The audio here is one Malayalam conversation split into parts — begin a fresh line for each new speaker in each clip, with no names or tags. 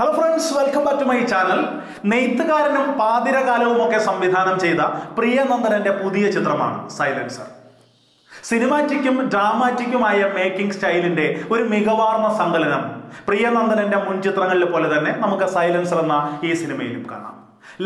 Hello friends welcome back to my channel നെയ്ത്തുകാരനും പാതിരകാലവും ഒക്കെ സംവിധാനം ചെയ്ത പ്രിയനന്ദനന്റെ പുതിയ ചിത്രമാണ് സൈലൻസർ സിനിമാറ്റിക്കും ഡ്രാമാറ്റിക്കുമായ മേക്കിംഗ് സ്റ്റൈലിന്റെ ഒരു മികവാർന്ന സങ്കലനം പ്രിയനന്ദനന്റെ മുൻ ചിത്രങ്ങളിൽ പോലെ തന്നെ നമുക്ക് സൈലൻസർ എന്ന ഈ സിനിമയിലും കാണാം.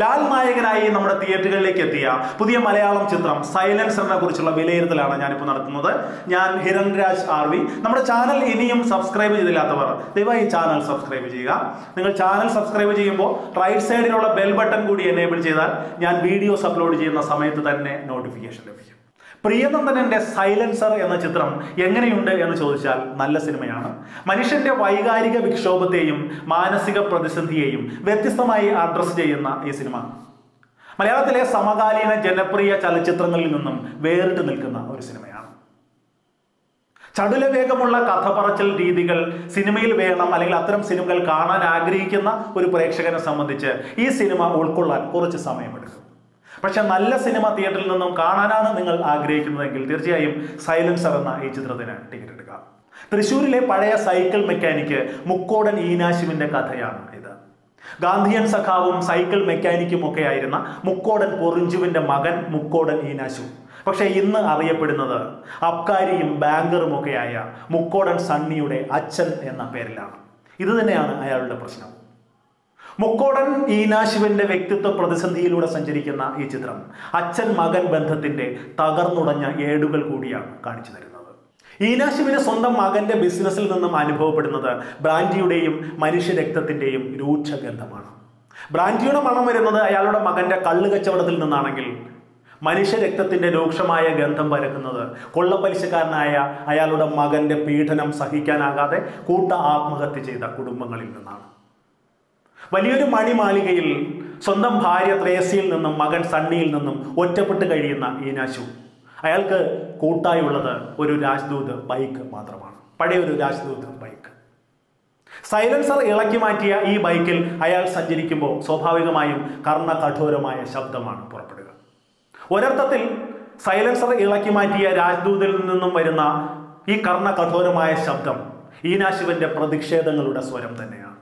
ലാൽ നായകനായി നമ്മുടെ തിയേറ്ററുകളിലേക്ക് എത്തിയ പുതിയ മലയാളം ചിത്രം സൈലൻസറിനെ കുറിച്ചുള്ള വിലയിരുത്തലാണ് ഞാനിപ്പോൾ നടത്തുന്നത്. ഞാൻ ഹിരൺരാജ് ആർ വി. നമ്മുടെ ചാനൽ ഇനിയും സബ്സ്ക്രൈബ് ചെയ്തില്ലാത്തവർ ദയവായി ചാനൽ സബ്സ്ക്രൈബ് ചെയ്യുക. നിങ്ങൾ ചാനൽ സബ്സ്ക്രൈബ് ചെയ്യുമ്പോൾ റൈറ്റ് സൈഡിലുള്ള ബെൽ ബട്ടൺ കൂടി എനേബിൾ ചെയ്താൽ ഞാൻ വീഡിയോസ് അപ്ലോഡ് ചെയ്യുന്ന സമയത്ത് തന്നെ നോട്ടിഫിക്കേഷൻ ലഭിക്കും. പ്രിയനന്ദനന്റെ സൈലൻസർ എന്ന ചിത്രം എങ്ങനെയുണ്ട് എന്ന് ചോദിച്ചാൽ നല്ല സിനിമയാണ്. മനുഷ്യന്റെ വൈകാരിക വിക്ഷോഭത്തെയും മാനസിക പ്രതിസന്ധിയെയും വ്യത്യസ്തമായി അഡ്രസ് ചെയ്യുന്ന ഈ സിനിമ. മലയാളത്തിലെ സമകാലീന ജനപ്രിയ ചലച്ചിത്രങ്ങളിൽ നിന്നും വേറിട്ട് നിൽക്കുന്ന ഒരു സിനിമയാണ്. ചടുലവേഗമുള്ള കഥ പറച്ചൽ രീതികൾ സിനിമയിൽ വേണം അല്ലെങ്കിൽ അത്തരം സിനിമകൾ കാണാൻ ആഗ്രഹിക്കുന്ന ഒരു പ്രേക്ഷകനെ സംബന്ധിച്ച് ഈ സിനിമ ഉൾക്കൊള്ളാൻ കുറച്ച് സമയമെടുക്കും. പക്ഷെ നല്ല സിനിമ തിയേറ്ററിൽ നിന്നും കാണാനാണ് നിങ്ങൾ ആഗ്രഹിക്കുന്നതെങ്കിൽ തീർച്ചയായും സൈലൻസർ എന്ന ഈ ചിത്രത്തിന് ടിക്കറ്റ് എടുക്കുക. തൃശ്ശൂരിലെ പഴയ സൈക്കിൾ മെക്കാനിക്ക് മുക്കോടൻ ഈനാശുവിന്റെ കഥയാണ് ഇത്. ഗാന്ധിയൻ സഖാവും സൈക്കിൾ മെക്കാനിക്കും ഒക്കെ ആയിരുന്ന മുക്കോടൻ പൊറിഞ്ചുവിന്റെ മകൻ മുക്കോടൻ ഈനാശു. പക്ഷേ ഇന്ന് അറിയപ്പെടുന്നത് അബ്കാരിയും ബാങ്കറും ഒക്കെയായ മുക്കോടൻ സണ്ണിയുടെ അച്ഛൻ എന്ന പേരിലാണ്. ഇത് തന്നെയാണ് അയാളുടെ പ്രശ്നം. മുക്കോടൻ ഈനാശുവിന്റെ വ്യക്തിത്വ പ്രതിസന്ധിയിലൂടെ സഞ്ചരിക്കുന്ന ഈ ചിത്രം അച്ഛൻ മകൻ ബന്ധത്തിന്റെ തകർന്നുടഞ്ഞ ഏടുകൾ കൂടിയാണ് കാണിച്ചു തരുന്നത്. ഈനാശുവിന് സ്വന്തം മകന്റെ ബിസിനസ്സിൽ നിന്നും അനുഭവപ്പെടുന്നത് ബ്രാൻഡിയുടെയും മനുഷ്യരക്തത്തിന്റെയും രൂക്ഷഗന്ധമാണ്. ബ്രാൻഡിയുടെ മണം വരുന്നത് അയാളുടെ മകന്റെ കള്ളു കച്ചവടത്തിൽ നിന്നാണെങ്കിൽ മനുഷ്യരക്തത്തിന്റെ രൂക്ഷമായ ഗന്ധം പരക്കുന്നത് കൊള്ളപ്പലിശക്കാരനായ അയാളുടെ മകന്റെ പീഡനം സഹിക്കാനാകാതെ കൂട്ട ആത്മഹത്യ ചെയ്ത കുടുംബങ്ങളിൽ നിന്നാണ്. വലിയൊരു മണിമാളികയിൽ സ്വന്തം ഭാര്യ ത്രേസിയിൽ നിന്നും മകൻ സണ്ണിയിൽ നിന്നും ഒറ്റപ്പെട്ട് കഴിയുന്ന ഈനാശു. അയാൾക്ക് കൂട്ടായുള്ളത് ഒരു രാജ്ദൂത് ബൈക്ക് മാത്രമാണ്. പഴയൊരു രാജ്ദൂത് ബൈക്ക്. സൈലൻസർ ഇളക്കി മാറ്റിയ ഈ ബൈക്കിൽ അയാൾ സഞ്ചരിക്കുമ്പോൾ സ്വാഭാവികമായും കർണകഠോരമായ ശബ്ദമാണ് പുറപ്പെടുക. ഒരർത്ഥത്തിൽ സൈലൻസർ ഇളക്കി മാറ്റിയ രാജ്ദൂതിൽ നിന്നും വരുന്ന ഈ കർണകഠോരമായ ശബ്ദം ഈനാശുവിന്റെ പ്രതിഷേധങ്ങളുടെ സ്വരം തന്നെയാണ്.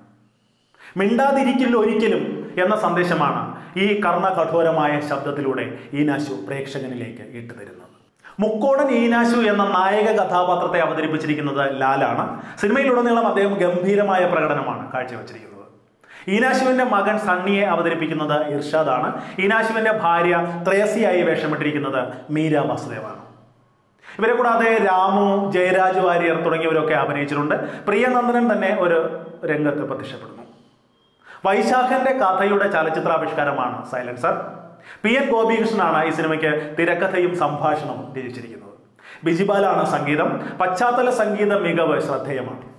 മിണ്ടാതിരിക്കില്ല ഒരിക്കലും എന്ന സന്ദേശമാണ് ഈ കർണകഠോരമായ ശബ്ദത്തിലൂടെ ഈനാശു പ്രേക്ഷകനിലേക്ക് ഇട്ടുതരുന്നത്. മുക്കോടൻ ഈനാശു എന്ന നായക കഥാപാത്രത്തെ അവതരിപ്പിച്ചിരിക്കുന്നത് ലാലാണ്. സിനിമയിലുടനീളം അദ്ദേഹം ഗംഭീരമായ പ്രകടനമാണ് കാഴ്ചവെച്ചിരിക്കുന്നത്. ഈനാശുവിന്റെ മകൻ സണ്ണിയെ അവതരിപ്പിക്കുന്നത് ഇർഷാദാണ്. ഈനാശുവിന്റെ ഭാര്യ ത്രേസിയായി വേഷമിട്ടിരിക്കുന്നത് മീര വാസുദേവാണ്. ഇവരെ കൂടാതെ രാമു ജയരാജ് വാര്യർ തുടങ്ങിയവരൊക്കെ അഭിനയിച്ചിട്ടുണ്ട്. പ്രിയനന്ദനൻ തന്നെ ഒരു രംഗത്ത് പ്രത്യക്ഷപ്പെടുന്നു. വൈശാഖന്റെ കഥയുടെ ചലച്ചിത്രാവിഷ്കാരമാണ് സൈലൻസർ. പി എൻ ഗോപികൃഷ്ണനാണ് ഈ സിനിമയ്ക്ക് തിരക്കഥയും സംഭാഷണവും രചിച്ചിരിക്കുന്നത്. ബിജിബാലാണ് സംഗീതം. പശ്ചാത്തല സംഗീത മികവ് ശ്രദ്ധേയമാണ്.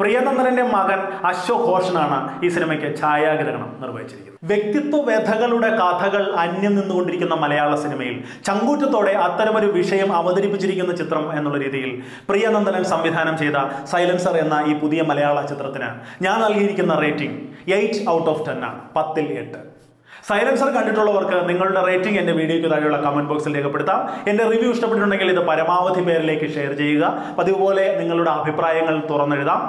പ്രിയനന്ദനന്റെ മകൻ അശോക് ഘോഷനാണ് ഈ സിനിമയ്ക്ക് ഛായാഗ്രഹണം നിർവഹിച്ചിരിക്കുന്നത്. വ്യക്തിത്വ വ്യഥകളുടെ കഥകൾ അന്യം നിന്നുകൊണ്ടിരിക്കുന്ന മലയാള സിനിമയിൽ ചങ്കൂറ്റത്തോടെ അത്തരമൊരു വിഷയം അവതരിപ്പിച്ചിരിക്കുന്ന ചിത്രം എന്നുള്ള രീതിയിൽ പ്രിയനന്ദനൻ സംവിധാനം ചെയ്ത സൈലൻസർ എന്ന ഈ പുതിയ മലയാള ചിത്രത്തിന് ഞാൻ നൽകിയിരിക്കുന്ന rating eight out of ten ആണ് പത്തിൽ എട്ട്. സൈലൻസർ കണ്ടിട്ടുള്ളവർക്ക് നിങ്ങളുടെ റേറ്റിംഗ് എന്റെ വീഡിയോയ്ക്ക് താഴെയുള്ള കമന്റ് ബോക്സിൽ രേഖപ്പെടുത്താം. എന്റെ റിവ്യൂ ഇഷ്ടപ്പെട്ടിട്ടുണ്ടെങ്കിൽ ഇത് പരമാവധി പേരിലേക്ക് ഷെയർ ചെയ്യുക. പതിവ് പോലെ നിങ്ങളുടെ അഭിപ്രായങ്ങൾ തുറന്നെഴുതാം.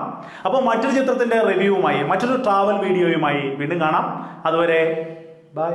അപ്പോൾ മറ്റൊരു ചിത്രത്തിന്റെ റിവ്യൂവുമായി മറ്റൊരു ട്രാവൽ വീഡിയോയുമായി വീണ്ടും കാണാം. അതുവരെ ബൈ